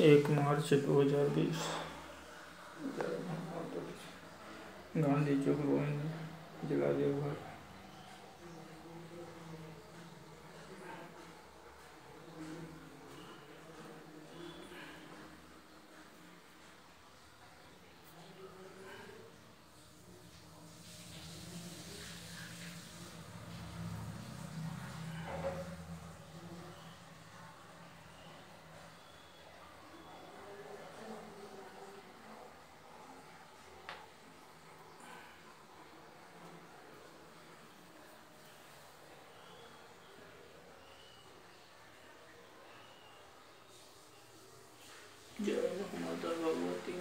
एक मार्च दो हज़ार बीस। गांधी चौक रोहिणी जिला देवघर। जय हनुमत भगवती